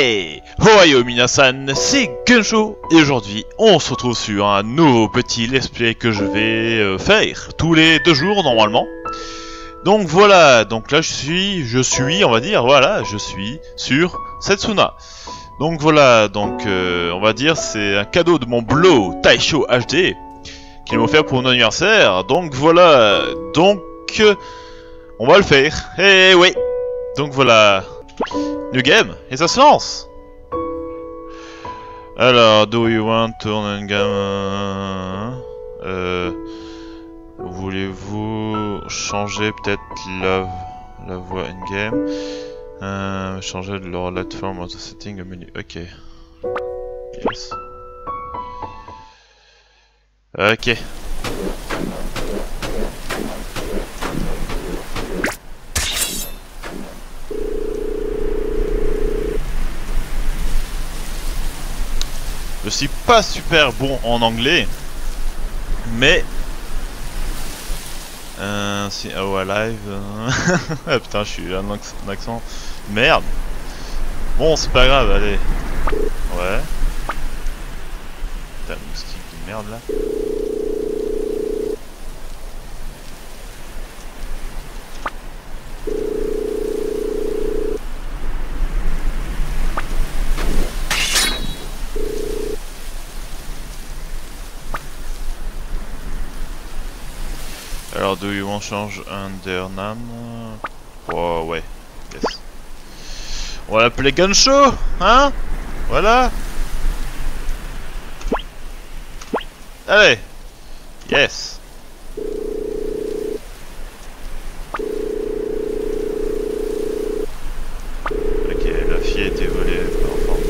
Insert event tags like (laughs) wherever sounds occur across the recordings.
Hey Ohio Minasan, c'est Gunshow et aujourd'hui on se retrouve sur un nouveau petit let's play que je vais euh, faire tous les deux jours normalement. Donc voilà, donc là je suis, je suis, on va dire, voilà, je suis sur Setsuna. Donc voilà, donc euh, on va dire c'est un cadeau de mon Blow Taisho HD qu'il m'a offert pour mon anniversaire. Donc voilà, donc euh, on va le faire. Eh oui. Donc voilà. New game et ça se lance. Alors, do you want to run game euh, Voulez-vous changer peut-être la, la voix in game euh, Changer leur platform auto setting menu? Ok. Yes. Ok. Je suis pas super bon en anglais, mais euh, si oh alive, ah, putain, je suis un accent, merde. Bon, c'est pas grave, allez. Ouais. Putain, moustique de merde là. Alors, do you want change under Oh, ouais. Yes. On va l'appeler Gunshow, hein? Voilà. Allez. Yes. Ok, la fille a été volée par enfant.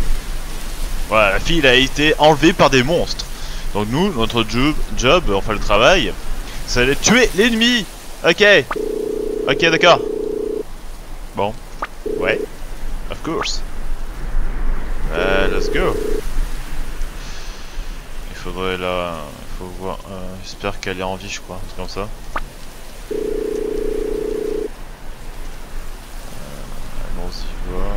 Voilà, la fille a été enlevée par des monstres. Donc nous, notre job, job enfin le travail, c'est aller tuer l'ennemi Ok Ok, d'accord. Bon. Ouais. Of course. Euh, let's go. Il faudrait là... Il faut voir... Euh, J'espère qu'elle est en vie, je crois. C'est comme ça. Euh, Allons-y voir.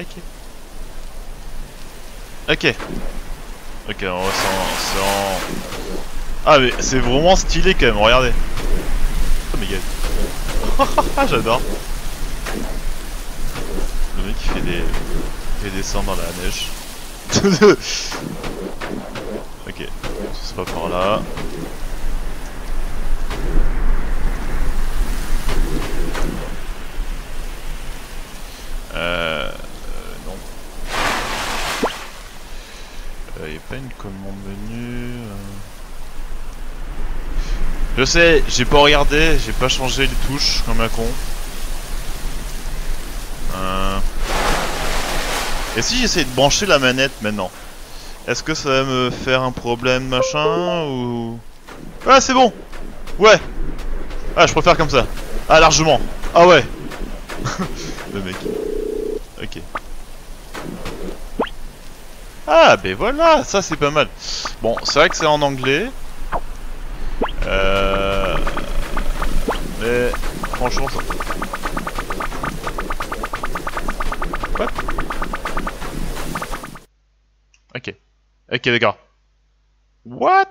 Ok. Ok. Ok, on va s'en... Ah mais c'est vraiment stylé quand même, regardez. Oh mais gars. (laughs) J'adore. Le mec qui fait des... fait des descend dans la neige. (laughs) ok, ce sera par là. Euh... euh, non. Il n'y a pas une commande menu. euh. Je sais, j'ai pas regardé, j'ai pas changé les touches comme un con. Euh. Et si j'essaie de brancher la manette maintenant? Est-ce que ça va me faire un problème machin ou... Ah c'est bon Ouais Ah je préfère comme ça Ah largement Ah ouais (laughs) Le mec Ok. Ah, ben voilà, ça c'est pas mal. Bon, c'est vrai que c'est en anglais. Euh... Mais Quoi Ok. Ok, d'accord. What?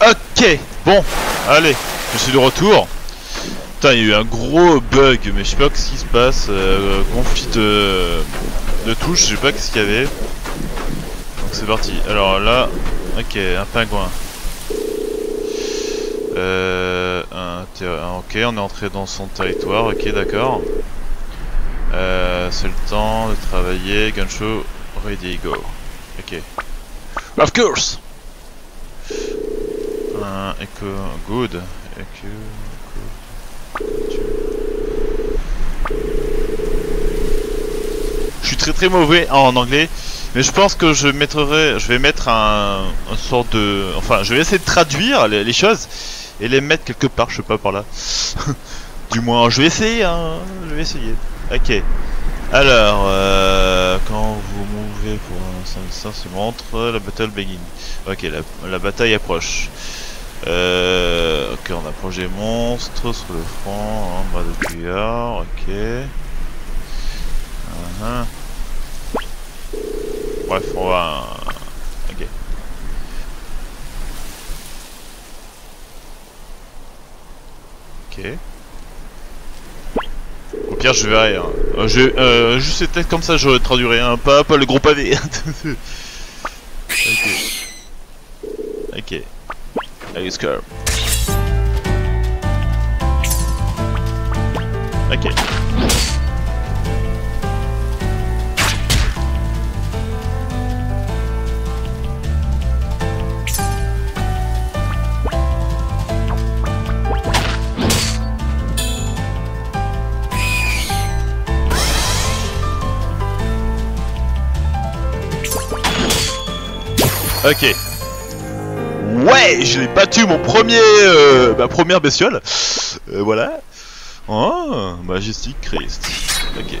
Ok, bon, allez, je suis de retour. Putain, il y a eu un gros bug, mais je sais pas ce qui se passe. Euh, conflit de, de touches, je sais pas ce qu'il y avait. Donc c'est parti. Alors là, ok, un pingouin. Euh, ok, on est entré dans son territoire, ok, d'accord. Euh, c'est le temps de travailler. Gunshow, ready, go. Ok. Of course! Un echo, good. Echo, Je suis très très mauvais en anglais, mais je pense que je mettrai, je vais mettre un, un sort de, enfin, je vais essayer de traduire les, les choses, et les mettre quelque part, je sais pas par là. (laughs) du moins, je vais essayer, hein. Je vais essayer. Ok. Alors, euh, quand vous mouvez pour un instant, se montre la battle begin. Ok, la, bataille approche. Euh, ok, on approche des monstres sur le front, en bras de cuillard, ok. Uh -huh. Bref, on va... Ok. Au pire, je verrai. Hein. Euh, je, euh, juste peut-être comme ça, je traduirai un pas, pas le gros pavé. (laughs) ok. Ok. Let's go. Ok. Ok. Ouais, j'ai battu mon premier, euh, ma première bestiole. Euh, voilà. Oh, Majestic Christ. Ok.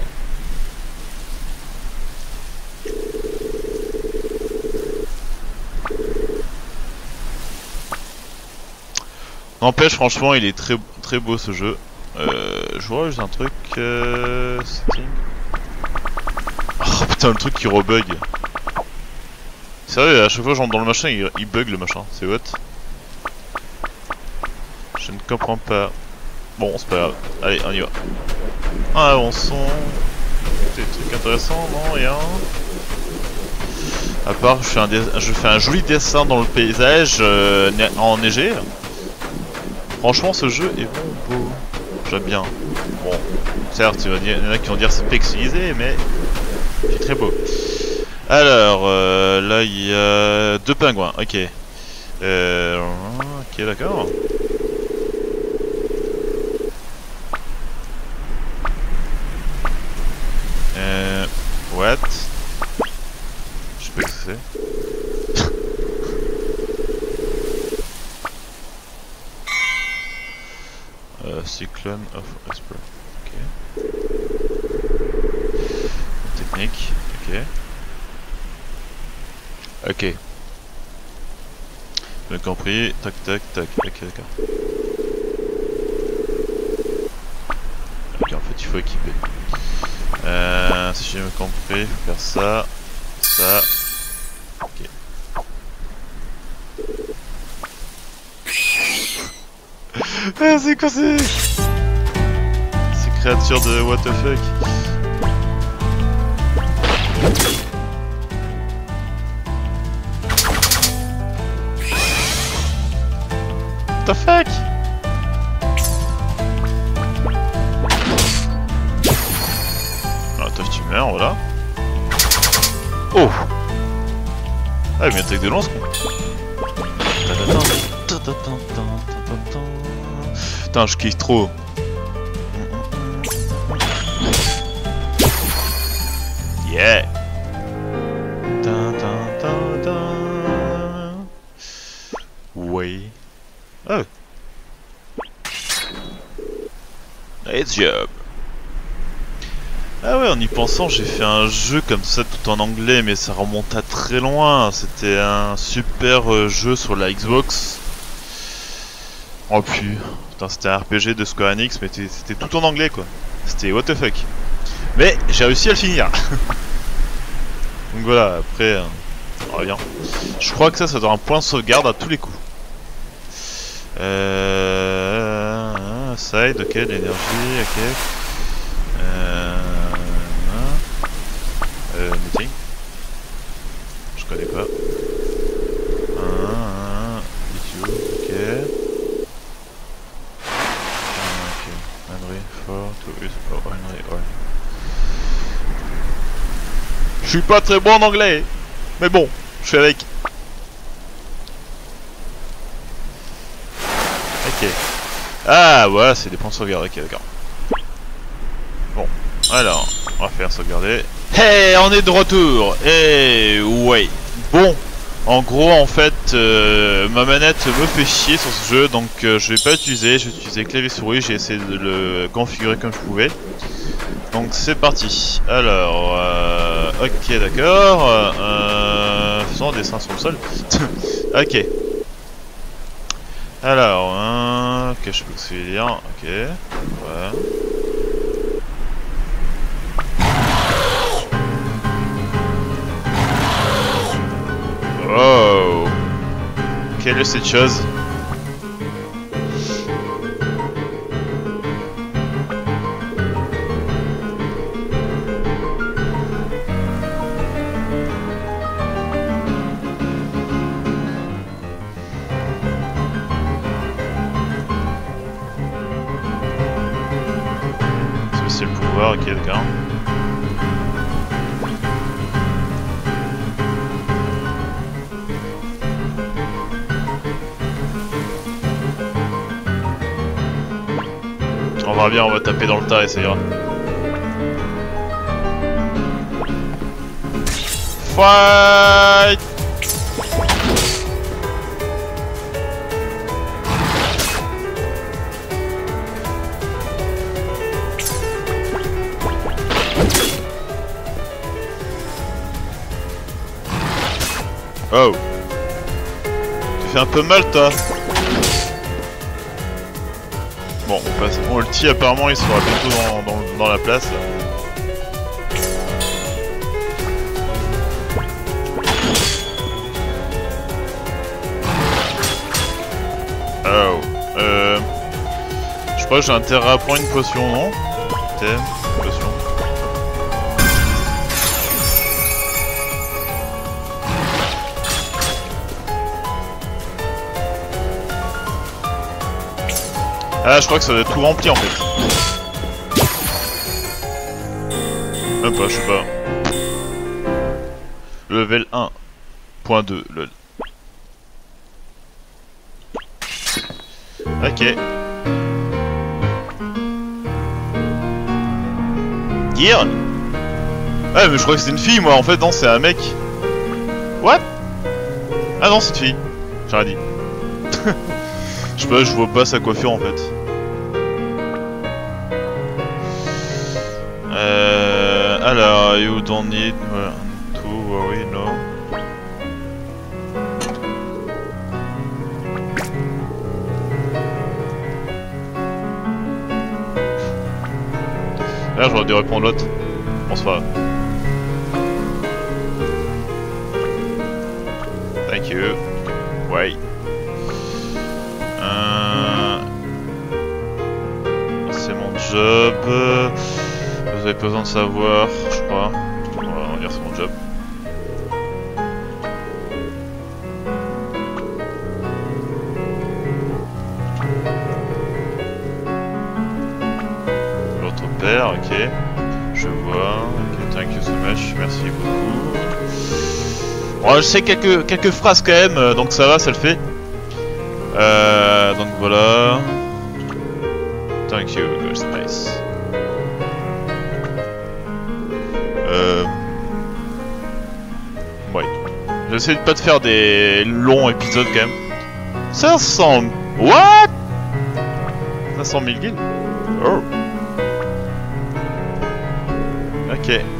N'empêche, franchement, il est très beau ce jeu. Euh, je vois juste un truc. Euh. Oh putain, le truc qui rebug. Sérieux, à chaque fois que j'entre dans le machin, il, bug le machin. C'est what Je ne comprends pas. Bon, c'est pas grave. Allez, on y va. Ah, on sent... Des trucs intéressants, non Rien À part, je fais, un je fais un joli dessin dans le paysage euh, enneigé. Franchement, ce jeu est bon, beau. J'aime bien. Bon, certes, il y en a qui vont dire c'est pixelisé, mais c'est très beau. Alors, euh, là il y a deux pingouins, ok. Euh, ok, d'accord. Euh, what? Je sais pas que c'est. (laughs) euh, Cyclone of Esper. Ok. Technique, ok. Ok. J'ai compris. Tac, tac, tac. Ok, d'accord. Ok, en fait, il faut équiper. Euh, si j'ai bien compris, il faut faire ça, ça. Ok. (laughs) ah, c'est quoi c'est? Ces créatures de what the fuck? The fuck? Ah, toi tu meurs, voilà. Oh Ah, il m'attaque de lance. Putain, je kiffe trop. Yeah Oui. Oh. It's job. Ah ouais, en y pensant, j'ai fait un jeu comme ça tout en anglais, mais ça remonte à très loin. C'était un super euh, jeu sur la Xbox. Oh putain, c'était un RPG de Square Enix, mais c'était tout en anglais quoi. C'était what the fuck. Mais j'ai réussi à le finir. (laughs) Donc voilà, après, euh, on revient. Je crois que ça, ça doit un point de sauvegarde à tous les coups. Euh, side, ok, l'énergie, ok. Euh, euh, meeting. Je connais pas. Un, un, ok. Ok, Henry, for, to use, oh, Henry, ouais. Je suis pas très bon en anglais, mais bon, je suis avec. Ok. Ah, voilà, c'est des points de sauvegarde. Ok, d'accord. Bon, alors, on va faire sauvegarder. Hey, on est de retour. Eh, ouais. Bon, En gros, en fait, euh, ma manette me fait chier sur ce jeu, donc euh, je vais pas utiliser. Je vais utiliser clavier souris. J'ai essayé de le configurer comme je pouvais. Donc c'est parti. Alors, euh, ok, d'accord. Euh, faisons un dessin sur le sol. (laughs) ok. Alors, hein, ok, je sais pas ce que dire. Ok, ouais. Oh Quelle est cette chose? Bien, on va taper dans le tas et ça ira. Fight! Oh. Tu fais un peu mal toi Bon, le T apparemment il sera bientôt dans, la place. là. Oh. Euh. Je crois que j'ai intérêt à prendre une potion, non? Ah, je crois que ça doit être tout rempli en fait. Même pas, je sais pas. Level 1.2, lol. Ok. Girl Ah mais je crois que c'est une fille moi, en fait non c'est un mec. What? Ah non c'est une fille. J'aurais dit. (laughs) Je sais pas, je vois pas sa coiffure en fait. Don't need to worry. Là, j'aurais dû répondre l'autre. Grave. Thank you. Ouais. Euh... C'est mon job. Vous avez besoin de savoir, ok. Je vois. Ok, thank you so much. Merci beaucoup. Bon, je sais quelques, quelques phrases quand même, euh, donc ça va, ça le fait. Euh, donc voilà. Thank you, Ghostface. Euh... Ouais. J'essaie de pas de faire des longs épisodes quand même. 500... What? 500 000 guilds Oh. Ok.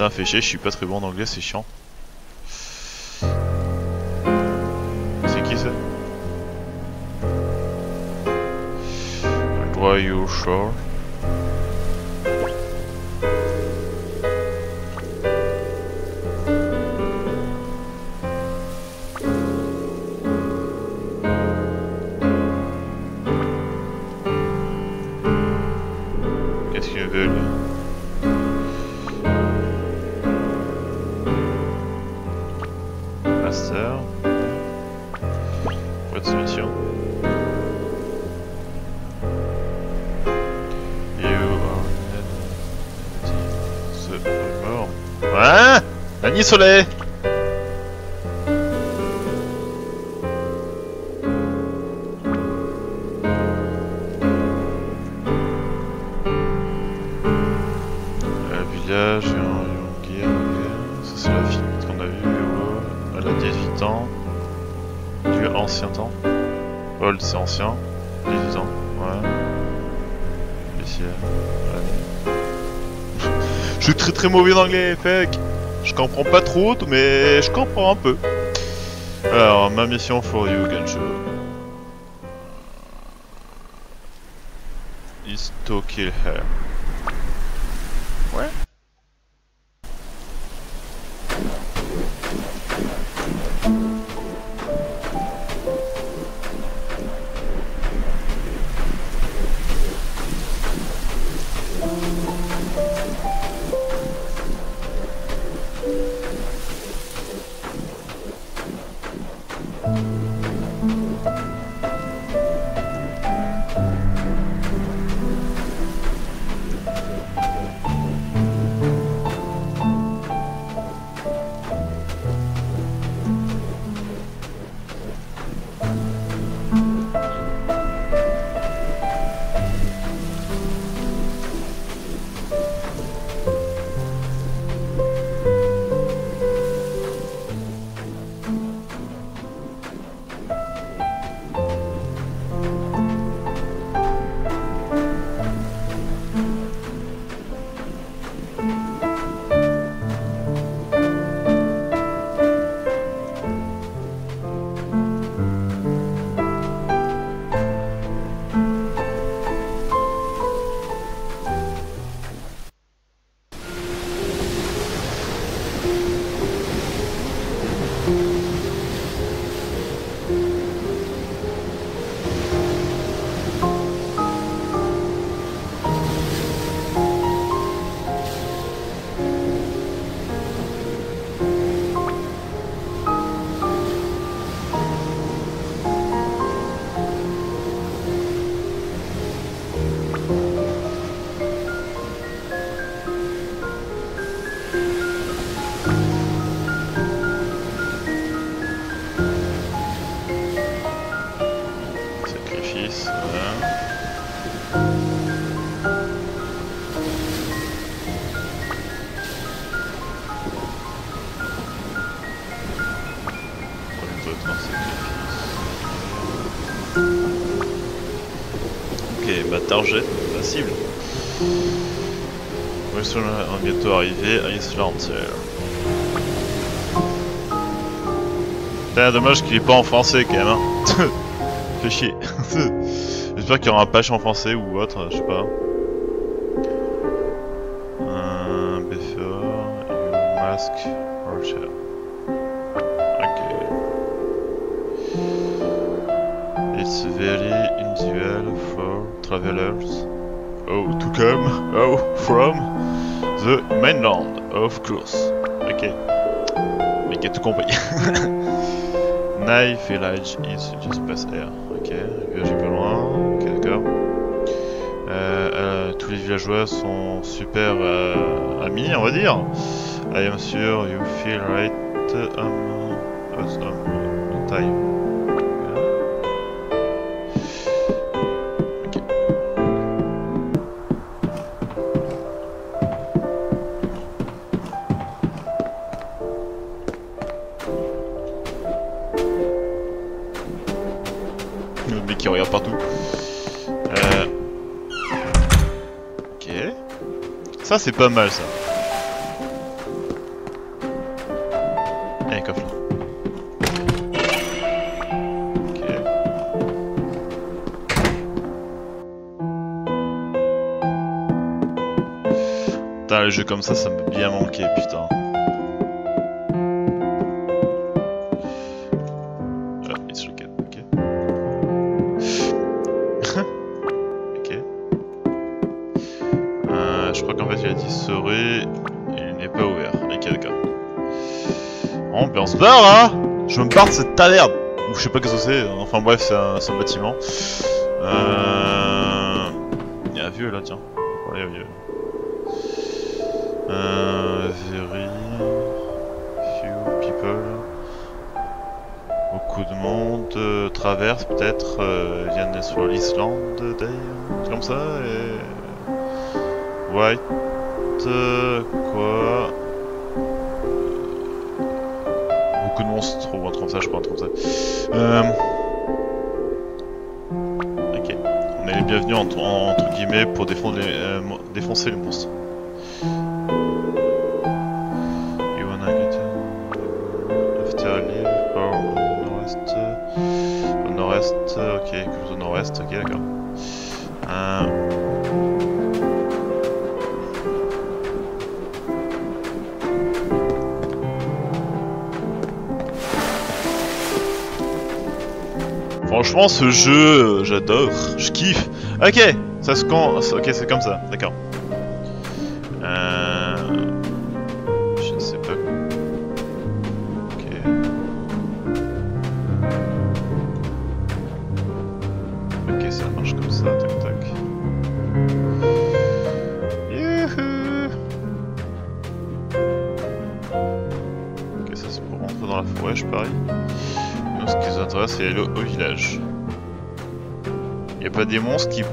Putain, fait chier, je suis pas très bon en anglais, c'est chiant. C'est qui ça? Why you sure? 18 ans, du ancien temps, Old c'est ancien, 18 ans, ouais. Je suis très très mauvais en anglais, fake Je comprends pas trop, mais je comprends un peu. Alors, ma mission for you, Gensho. Is to kill her. Target, la cible. On est bientôt arrivé à. Putain, dommage qu'il est pas en français quand même. Hein. (laughs) Fait chier. (laughs) J'espère qu'il y aura un patch en français ou autre, je sais pas. Un you mask, travelers. Oh, to come, oh, from the mainland, of course. Ok. Mais a tout compris. (laughs) Knife Village is just past here. Ok, village un peu loin. Ok, d'accord. Euh, euh, tous les villageois sont super euh, amis, on va dire. I am sure you feel right um, time. Ça c'est pas mal ça. Allez, coffre. Ok. Putain, les jeux comme ça, ça m'a bien manqué, putain. Hein Je me barre de cette taverne Ou je sais pas ce que c'est, enfin bref, c'est un, bâtiment. Euh... Il y a un vieux là, tiens. Ouais, il y a un vieux. Euh... Very... Few people... Beaucoup de monde, euh, traverse peut-être, euh, viennent sur l'Islande d'ailleurs, comme ça. White... euh, quoi? Beaucoup de monstres, ou un truc ça, je pas, un truc ça. Euh... Ok, on est les bienvenus entre, entre guillemets pour défendre les, euh, défoncer les monstres. Franchement, ce jeu, euh, j'adore, je kiffe. Ok, ça se con... Ok, c'est comme ça, d'accord.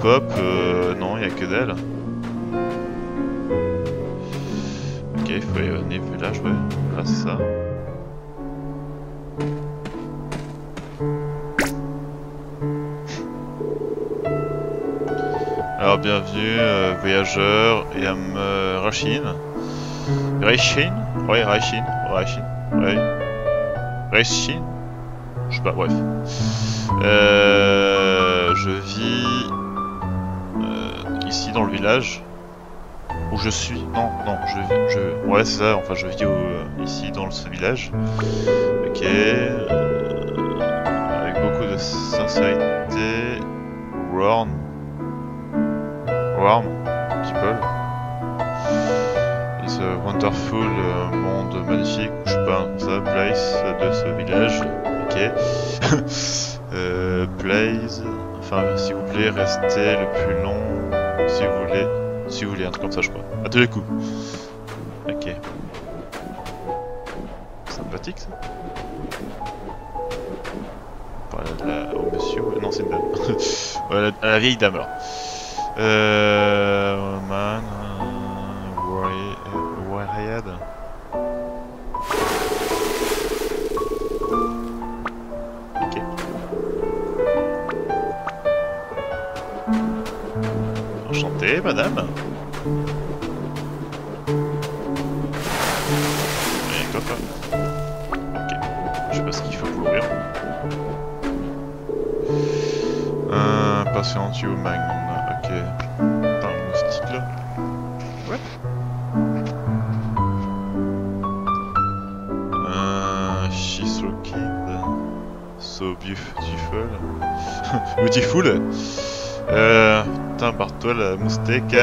Euh, Non, y a que d'elles. Ok, il faut aller au village, ouais. Là, c'est ça. Alors, bienvenue, euh, voyageurs, et à euh, Rachin. Raichin Ouais, Raichin. Raichin. Ouais. Je sais pas, bref. Euh, je vis ici dans le village où je suis. Non, non, je, je ouais c'est ça. Enfin, je vis au- ici dans ce village. Ok. euh, avec beaucoup de sincérité. Warm. Warm. People. It's a wonderful euh, monde magnifique. ou Je pas, ça, place de ce village. Ok. (laughs) Euh, Blaze, enfin s'il vous plaît, restez le plus long, si vous voulez, si vous voulez, un truc comme ça je crois. À tous les coups. Ok. Sympathique ça. On parle à la... au monsieur, non c'est une dame. (laughs) À la vieille dame alors. Euh... Man... Enchanté, madame. Et pas Ok. Je sais pas ce qu'il faut pour l'ouvrir. Un patient human. Ok. Attends, le moustique là. Ouais. Un she's looking so beautiful. (laughs) beautiful. Euh, putain, Bartol, la moustèque.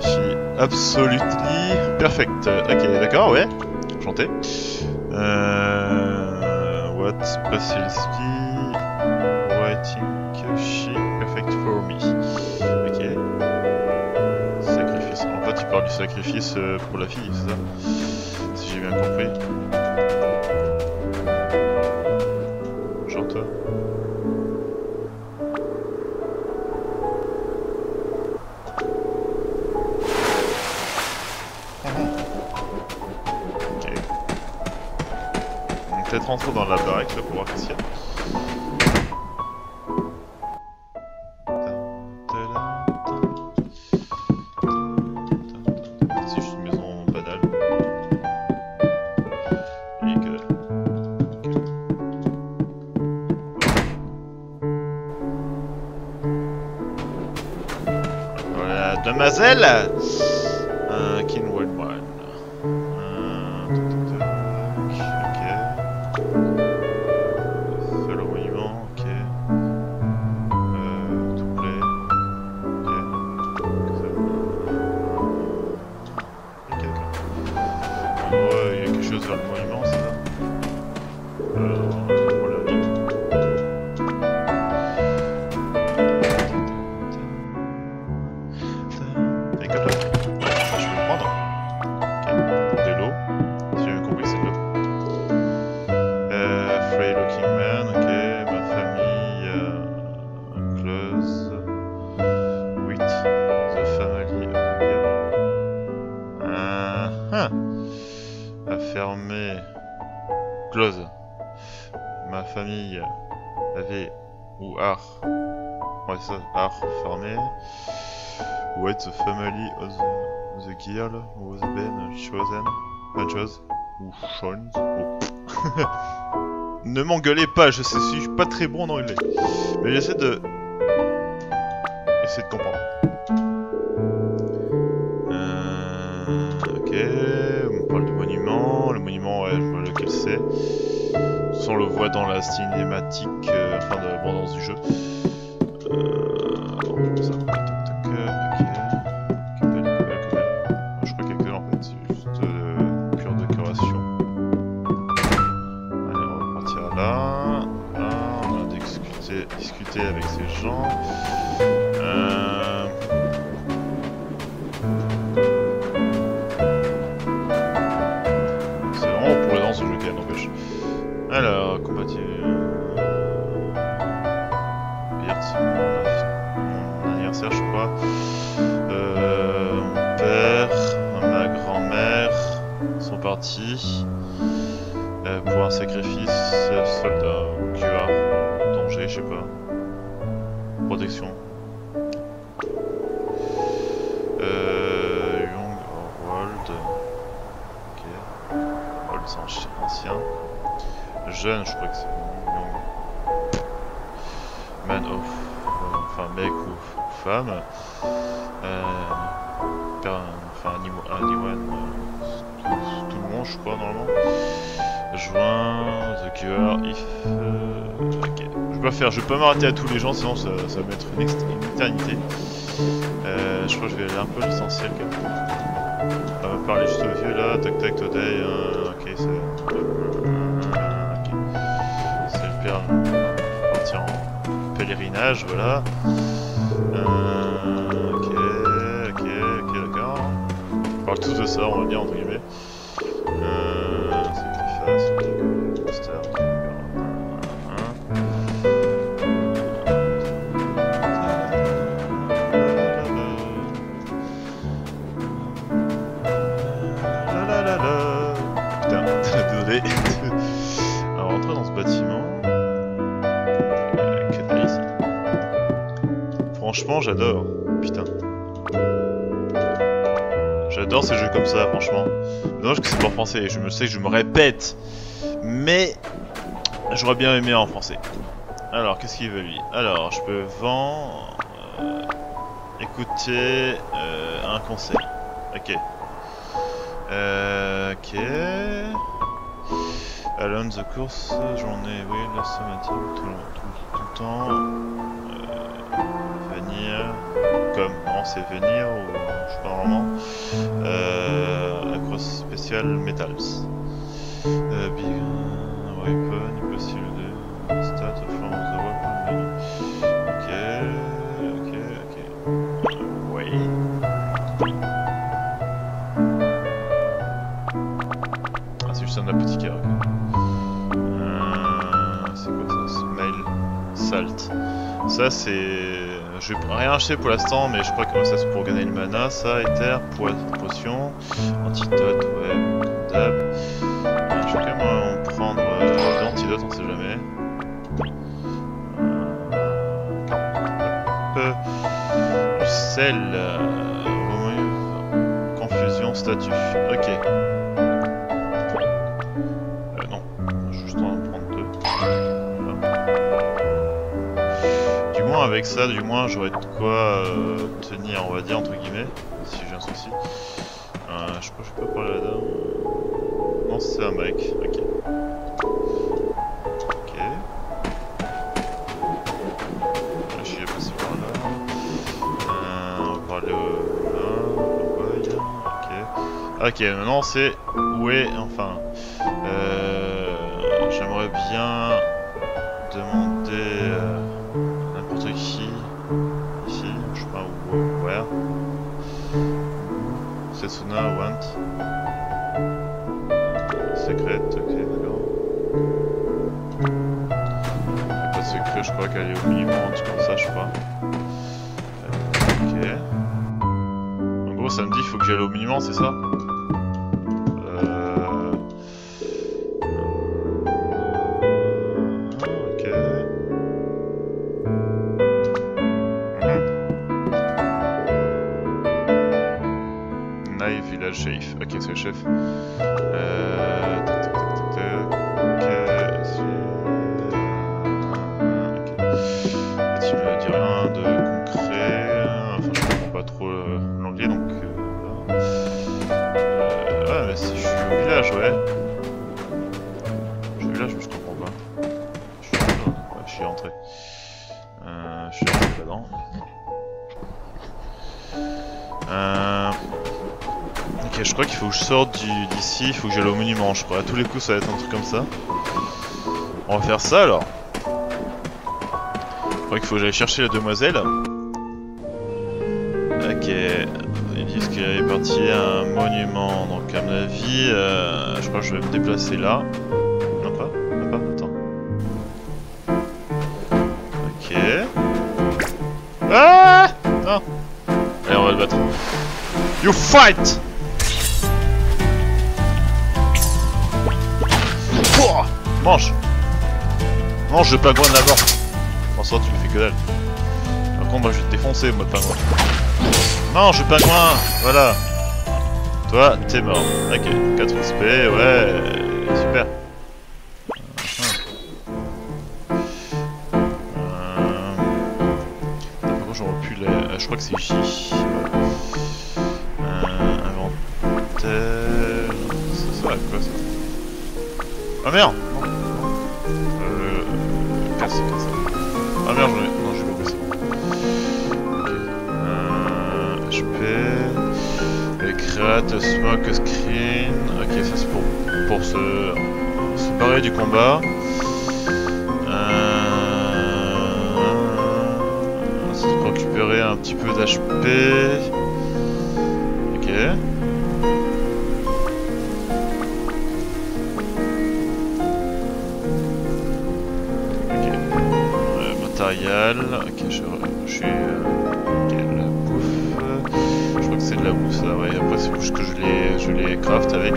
She absolutely perfect. Ok, d'accord, ouais. Enchanté. Euh, what specialty writing she perfect for me? Ok. Sacrifice. En fait, tu parles du sacrifice euh, pour la fille, c'est ça? Si j'ai bien compris. Rentrer dans la baraque là pour voir qu'est-ce qu'il y a. C'est juste une maison banale. Et que dalle. Voilà, demoiselle Ok, d'accord. Ça, art fermé. What the family of the, the girl was been chosen. Pas chose. Ou. Oh. (laughs) ne m'engueulez pas, je sais, je suis pas très bon en anglais. Mais j'essaie de. Essayer de comprendre. Euh, ok, on parle du monument. Le monument, ouais, je vois lequel c'est. On le voit dans la cinématique, euh, enfin de l'abondance du jeu. Avec ces gens. Euh... euh, pour un sacrifice euh, soldat ou QR. Danger, je sais pas. Protection. Euh, Young or Old. Ok. Old, c'est anci- ancien. Jeune, je crois que c'est Young. Man of. enfin, mec ou, femme. Euh, enfin, anyone. anyone je crois, normalement. Juin, The Cure, If. euh, ok. Je vais pas faire, je vais pas m'arrêter à tous les gens, sinon ça, va mettre une, éternité. Euh, je crois que je vais aller un peu l'essentiel quand même. On va parler juste au vieux là, tac tac today, ok c'est. euh, ok. C'est le père, on partir en pèlerinage, voilà. Ok, ok, ok, d'accord. On parle tous de ça, on va dire, entre J'adore. Putain. J'adore ces jeux comme ça, franchement. Dommage que c'est pas en français. Je me sais que je me répète. Mais j'aurais bien aimé en français. Alors, qu'est-ce qu'il veut lui? Alors, je peux vendre. euh, écouter euh, un conseil. Ok. Euh, ok. Alone the course, journée, oui, la le- tout, tout le temps. C'est venir, ou je sais pas normalement. Euh, across special metals. Euh, big euh, weapon, impossible de stat from the weapon. Ok, ok, ok. Oui. Ah, c'est juste un apothicaire, ok. Euh, c'est quoi ça? Smile Salt. Ça, c'est. Je vais rien acheter pour l'instant, mais je crois que ça c'est pour gagner le mana. Ça, éther, po- potion, antidote, ouais, dab. Euh, je vais quand même en prendre euh, l'antidote, on sait jamais. Euh. Du sel, euh, confusion, statut. Ok. Avec ça, du moins j'aurais de quoi euh, tenir, on va dire, entre guillemets, si j'ai un souci. Euh, je crois que je peux parler à la dame. Non, c'est un mec, ok. Ok. Là, je suis passé par là. Euh, on va parler au... là, ok. Ok, maintenant c'est où est, enfin, crois qu'elle est au minimum, un truc comme ça, je sais pas. Euh, ok. En gros, ça me dit qu'il faut que j'aille au minimum, c'est ça? Euh, donc. Euh... voilà. Euh, ouais, mais si je suis au village, ouais. Je suis au village, mais je comprends pas. Je suis, ouais, je suis rentré. Euh, je suis rentré là-dedans. Euh... Ok, je crois qu'il faut que je sorte d'ici, il faut que j'aille au monument, je crois. À tous les coups, ça va être un truc comme ça. On va faire ça alors. Je crois qu'il faut que j'aille chercher la demoiselle. Ok, ils disent qu'il est parti à un monument, donc à mon avis, euh, je crois que je vais me déplacer là. Non pas Non pas Attends. Ok. Ah Non Allez, on va le battre. You fight Pouah Mange Mange le pingouin d'abord En ça tu me fais que dalle. Par contre moi je vais te défoncer moi le pingouin. Mange le pingouin Voilà Toi t'es mort. Ok, 4 XP, ouais, super. Euh... Contre j'aurais pu les... euh, Je crois que c'est J. Euh, inventaire... C'est ça quoi ça? Ah merde HP... Et Create, Smoke, Screen... Ok ça c'est pour... pour se... se barrer du combat. Euh... C'est pour récupérer un petit peu d'HP. Ok. Ok. Euh, matériel. Ok, je, suis. euh. La bouffe ça, ouais. Après, c'est juste que je les, je les craft avec.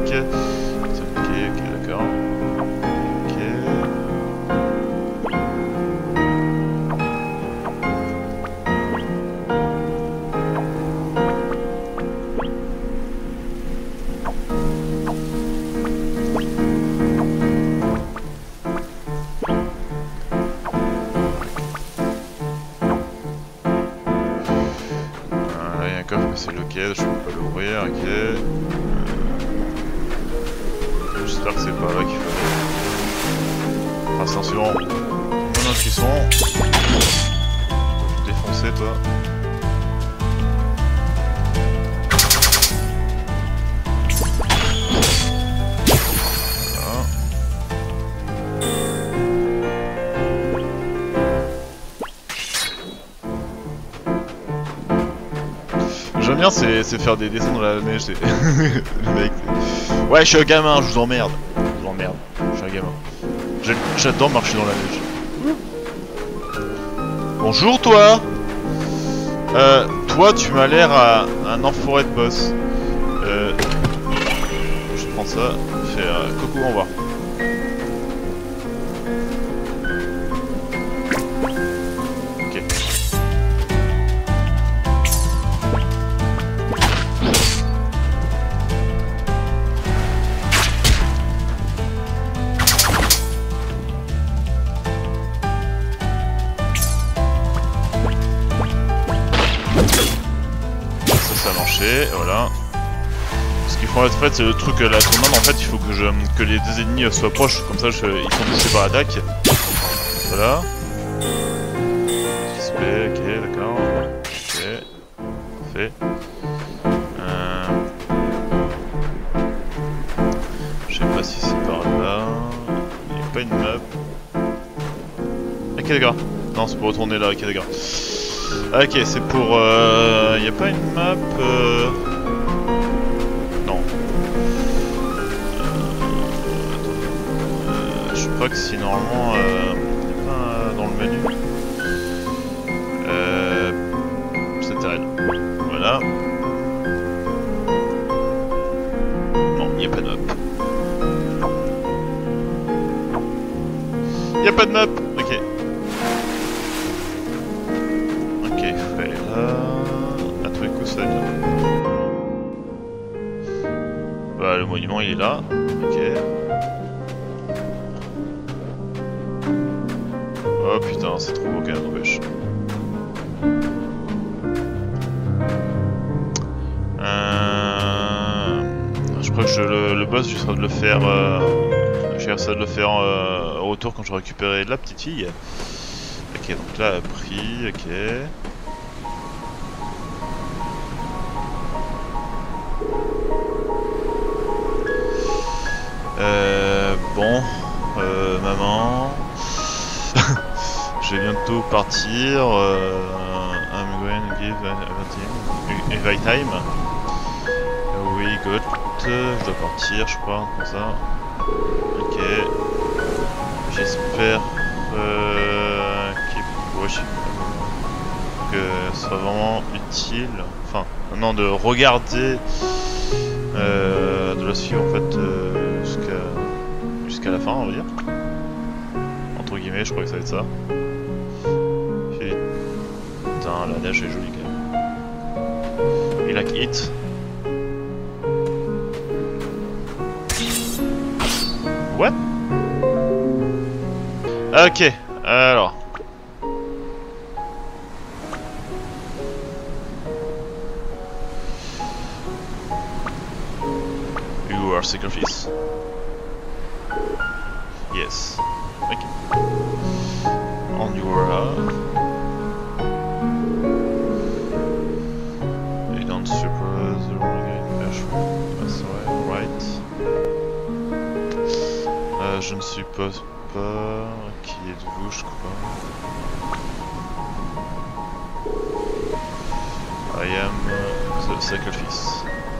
J'aime bien c'est faire des dessins dans la neige, (laughs) le mec. Ouais, je suis un gamin, je vous emmerde. Je vous emmerde, je suis un gamin. J'adore marcher dans la neige. Bonjour toi Euh, toi tu m'as l'air à un enfoiré de boss. Euh, je prends ça, fais euh, coucou, au revoir. En fait, c'est le truc, la tournante, en fait, il faut que, je, que les deux ennemis soient proches, comme ça je- ils sont touchés par l'attaque. Voilà. XP, ok, d'accord. Ok. Euh... Je sais pas si c'est par là. Il est pas une map. Akadaga. Non, c'est pour retourner là, Akadaga. Ok, c'est pour... Euh... Y a pas une map... Euh... Euh, si normalement... Euh... Pas dans le menu. Euh... C'était elle. Voilà. Non, y a pas de map. Y a pas de map de le faire... Euh... J'essaierai de le faire euh, au retour quand je récupérerai la petite fille. Ok, donc là, pris, ok. Euh, bon, euh, maman, je vais bientôt partir. Euh, I'm going to give every time. Oui, good. Je dois partir, je crois, comme ça. Ok. J'espère euh, que ce sera vraiment utile. Enfin, non, de regarder, euh, de la suivre en fait euh, jusqu'à la fin, on va dire. Entre guillemets, je crois que ça va être ça. Putain, la neige est jolie quand même. Et like it. Ok, alors. You are sacrifice. Yes. Okay. On your uh, You don't supervise the running That's right. Euh, je ne suppose pas. I am uh, the sacrifice.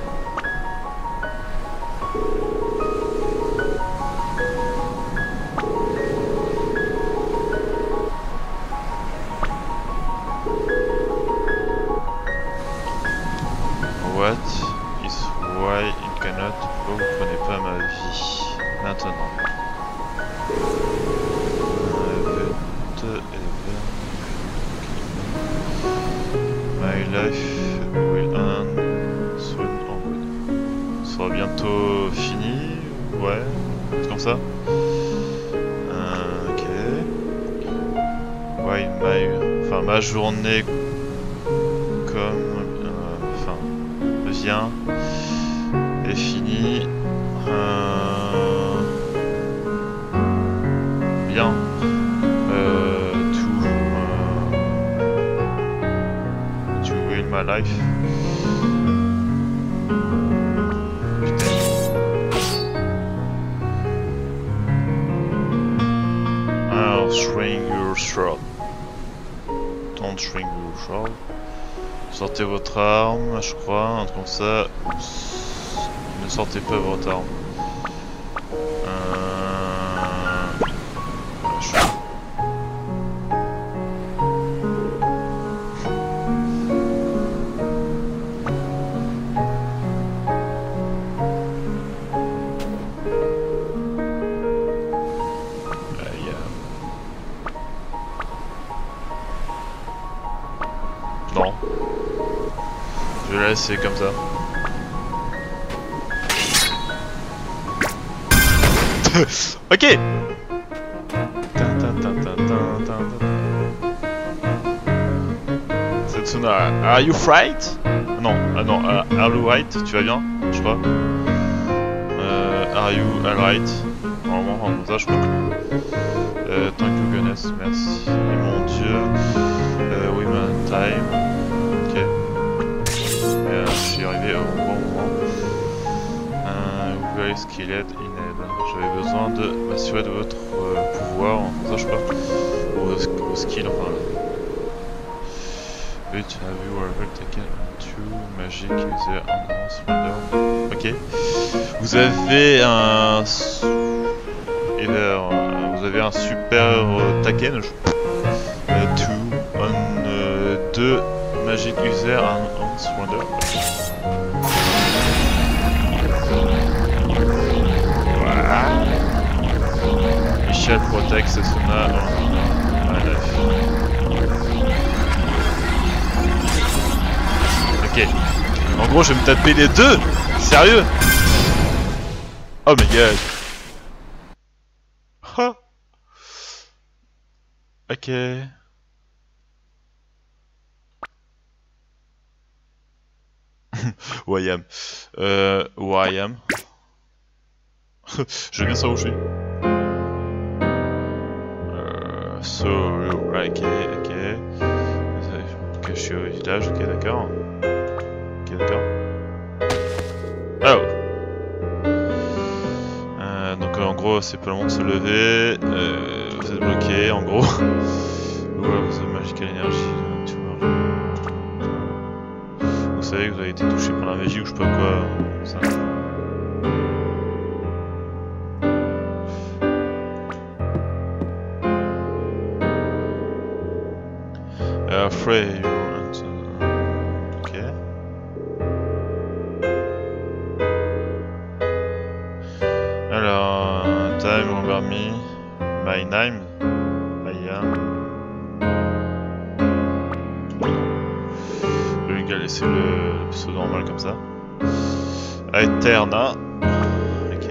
Vient est fini. Euh, bien. Euh, to, euh, to win my life. Alors, shrink your shroud. Don't shrink your shroud. Sortez votre arme, je crois, un truc comme ça. Ne sortez pas votre arme. Tu vas bien Je crois. Euh, are you alright? Normalement, comme ça, je crois. Euh, thank you goodness, merci mon dieu. Euh, women time. Ok. Euh, je suis arrivé au bon moment. Euh, Skillet Ined. J'avais besoin de m'assurer de votre euh, pouvoir, enfin ça je pas. Ou au skill, enfin. But have you ever taken two magic user on Ok. Vous avez un. Ben, vous avez un super euh, taken. Euh, two on euh, deux magic user on Wonder. Voilà. Michel protect Setsuna En gros, je vais me taper les deux Sérieux Oh my god Ha Ok. (laughs) Wayam. Euh, Wayam. (laughs) je veux bien savoir où je suis. Euh, so, ok. Ok, je suis au village, ok, d'accord. D'accord. Oh euh, Donc, en gros, c'est pas le moment de se lever. Euh, vous êtes bloqué, en gros. (laughs) Vous avez magical énergie. Vous savez que vous avez été touché par la magie ou je sais pas quoi. Ça. Uh, Ok.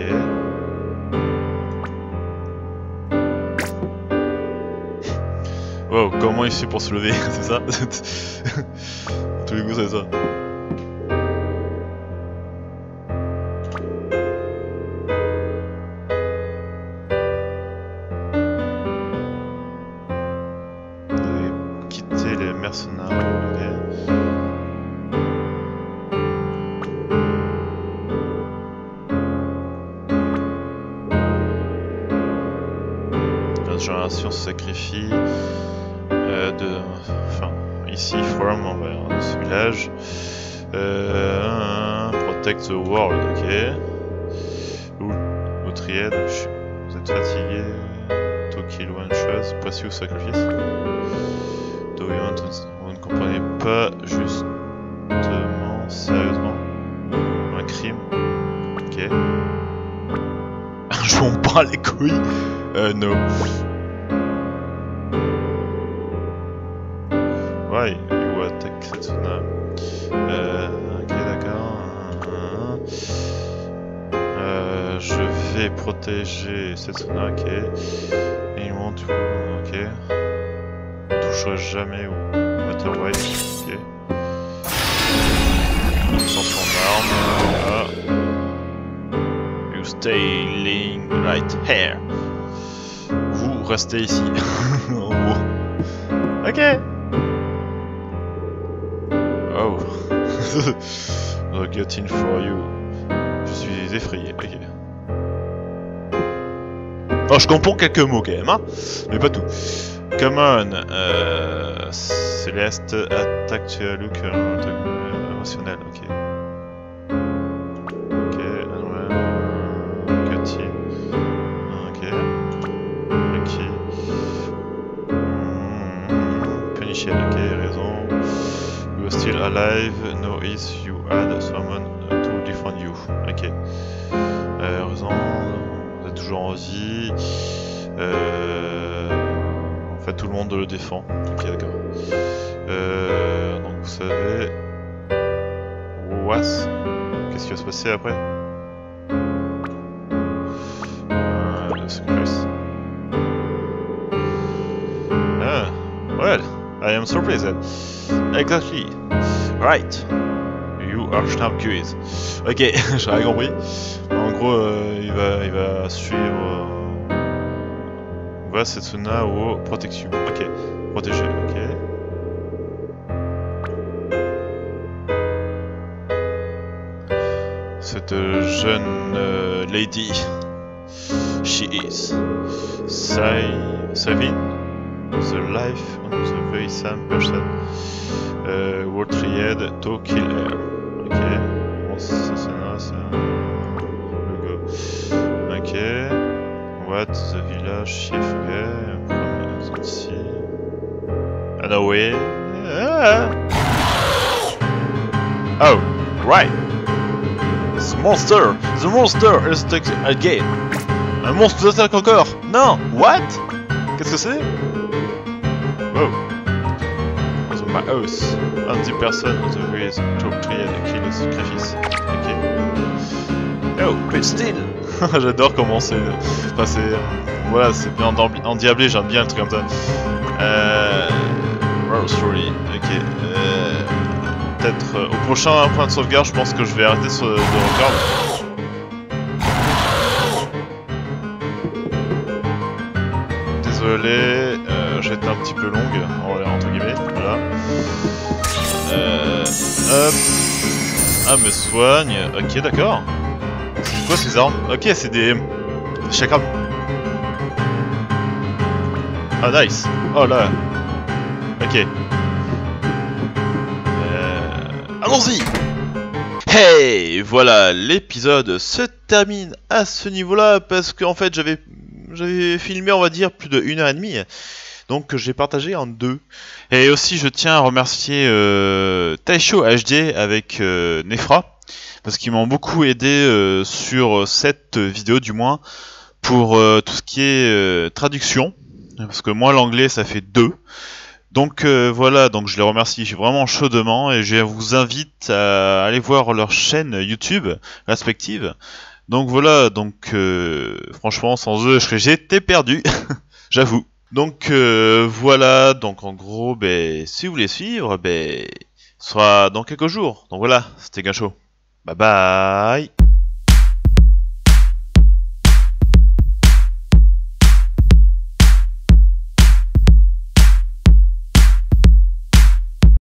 Wow, comment il fait pour se lever, (laughs) c'est ça? (laughs) Tous les coups, c'est ça. Protect the world, ok. Ou, Outried, vous êtes fatigué. To kill one chose, précieux sacrifice. Do you want Vous ne comprenez pas justement, sérieusement, un crime. Ok. (laughs) Je m'en bats les couilles. Euh, no. Why you attack Setsuna? Euh, vais protéger Setsuna, ok. Et m'ont tout, ok. Toucherai jamais au Water White, ok. Sans son arme, voilà. You stay laying right here. Vous restez ici. en gros. (laughs) Ok. Oh. (laughs) The getting for you. Je suis effrayé. Ok. Oh, je comprends quelques mots quand même, hein. Mais pas tout. Come on. Euh, Céleste, attaque look euh, un truc euh, émotionnel. Ok. Défend. Ok, d'accord. Euh, donc, vous savez. Was Qu'est-ce qui va se passer après? Euh. Ah, well, I am surprised. Exactly. Right. You are curious. Ok, (laughs) rien compris. En gros, euh, il, va, il va suivre. Euh... Va Setsuna ou protection. Ok, protéger. Ok. cette jeune euh, lady. She is Sai Savin, the life of the very same person. Uh, World Triad to kill her. Ok. Ok. What the okay. From ici. Ah no way. Ah. Oh, right. The monster! The monster is attacked again! Un monstre nous attaque encore! Non! What? Qu'est-ce que c'est? Oh. The my house. And the person of the way to create a kill sacrifice. Ok. Oh, but still! (laughs) J'adore comment c'est. Enfin, c'est. Voilà, c'est bien endiablé, j'aime bien le truc comme ça. Euh. Rose Story. Ok. Euh peut-être euh, au prochain point de sauvegarde, je pense que je vais arrêter de regarder. Désolé, euh, j'ai été un petit peu longue, entre guillemets, voilà. Euh, hop. Ah, me soigne. Ok, d'accord. C'est quoi ces armes? Ok, c'est des... Chakram. Ah, nice. Oh là. Ok. Allons-y Hey Voilà, l'épisode se termine à ce niveau-là parce qu'en fait j'avais j'avais filmé on va dire plus de une heure et demie. Donc j'ai partagé en deux. Et aussi je tiens à remercier euh, Taisho HD avec euh, Nefra parce qu'ils m'ont beaucoup aidé euh, sur cette vidéo du moins pour euh, tout ce qui est traduction. Parce que moi l'anglais ça fait deux. Donc euh, voilà, donc je les remercie vraiment chaudement et je vous invite à aller voir leur chaîne YouTube respective. Donc voilà, donc euh, franchement sans eux j'étais perdu, (laughs) j'avoue. Donc euh, voilà, donc en gros, ben, si vous voulez suivre, ben, ce sera dans quelques jours. Donc voilà, c'était Gacho. Bye bye